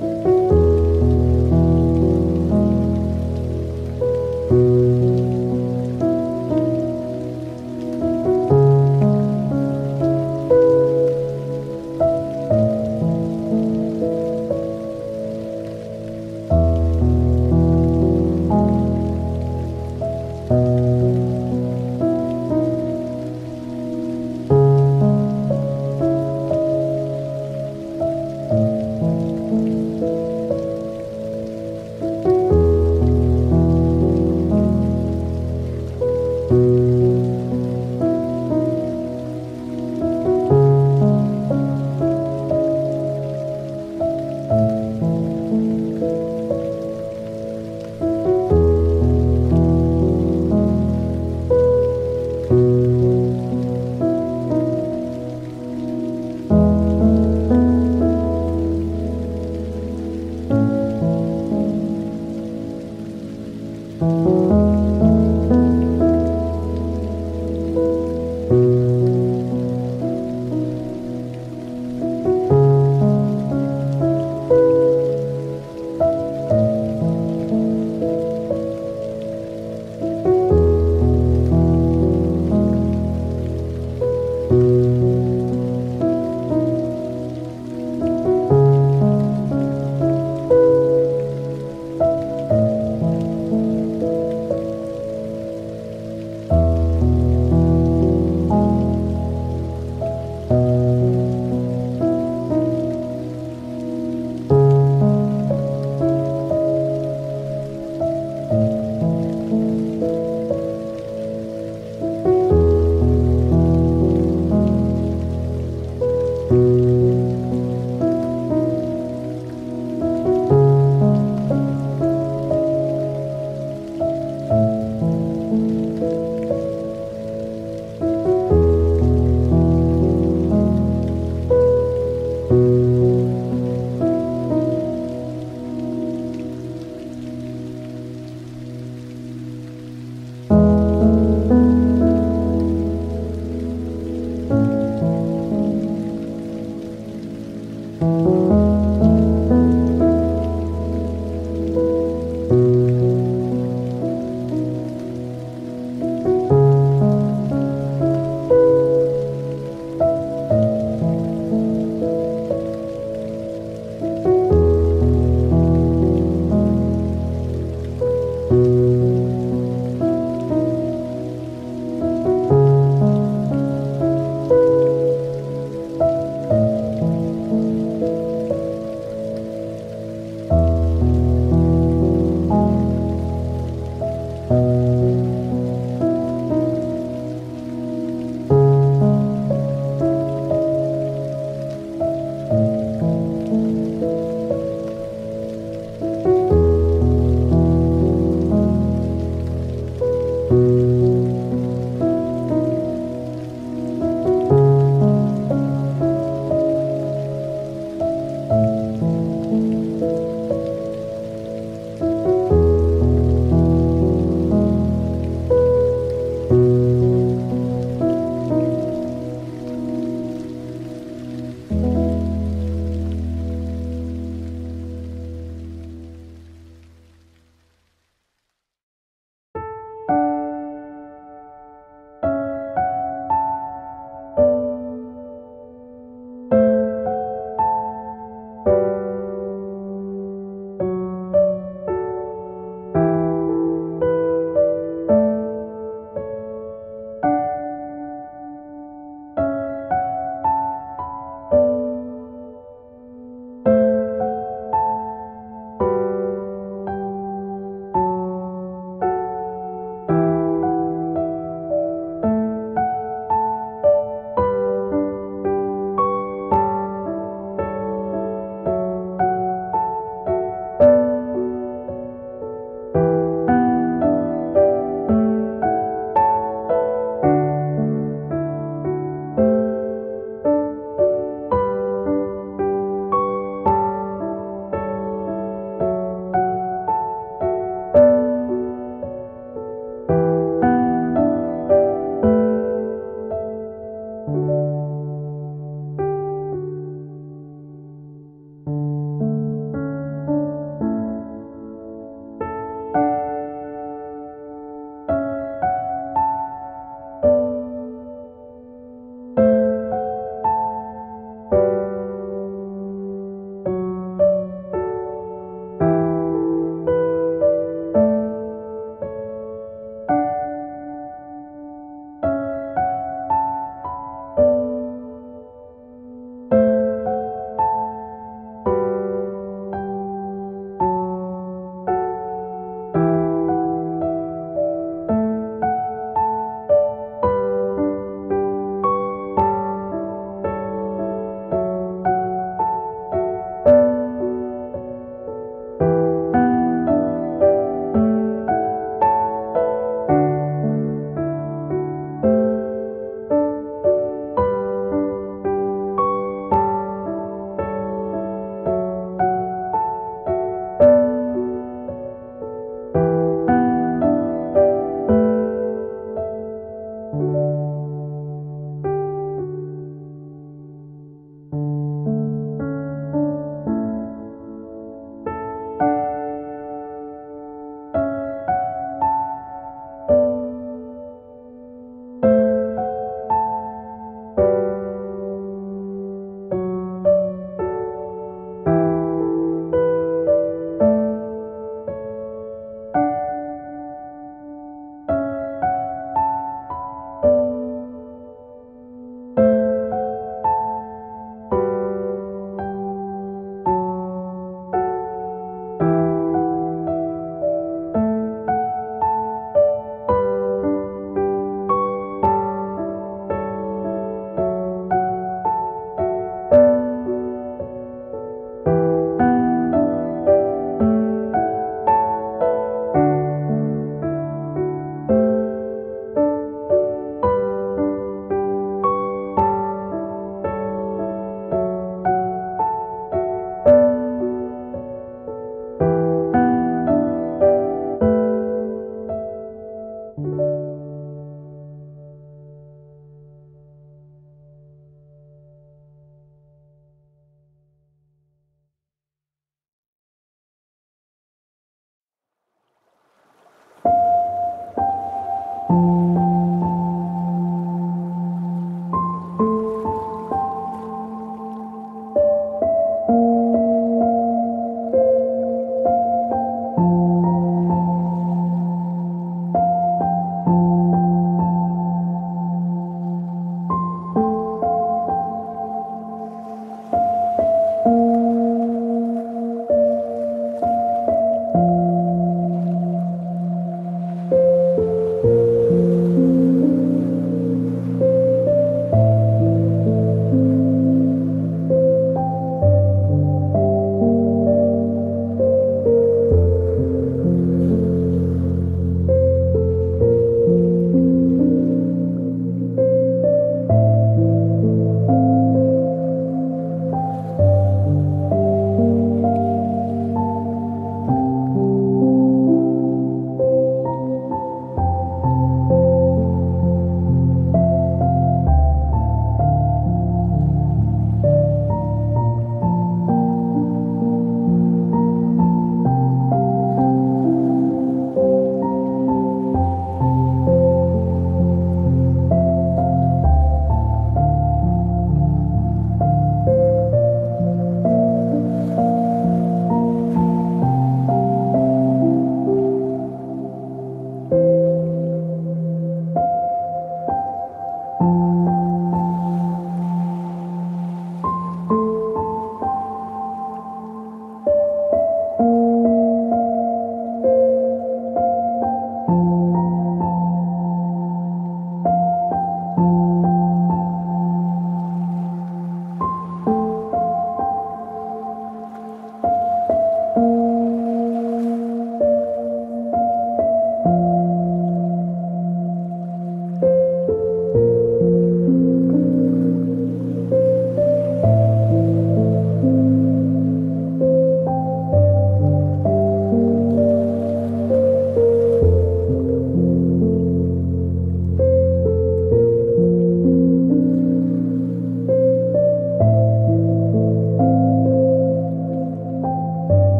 Bye.